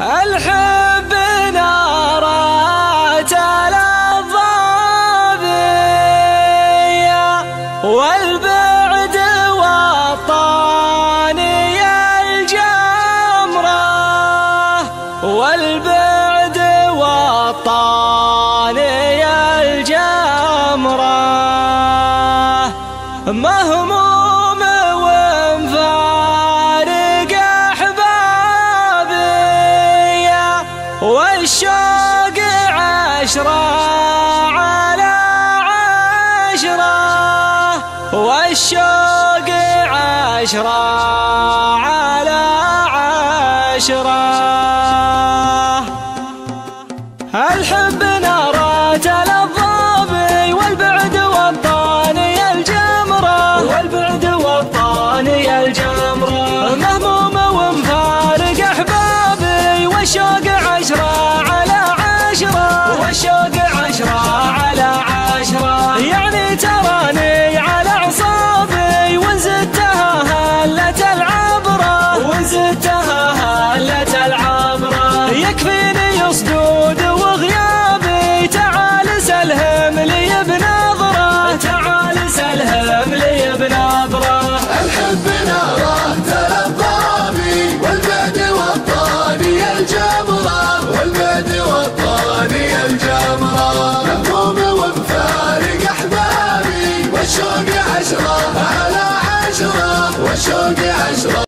الحب نارات الضابية والبعد والطاني الجمرة والبعد والطاني الجمرة مهموم والشوق عشرة على عشرة. والشوق عشرة على عشرة. الحب نارات صدود وغيابي تعال سلهم لي بنظرة. تعال سلهم لي بنظرة. الحب ناره الضابي والبعد والطاني الجمرة. والبعد والطاني الجمرة. مهموم ومفارق أحبابي والشوق عشرة على عشرة. والشوق عشرة.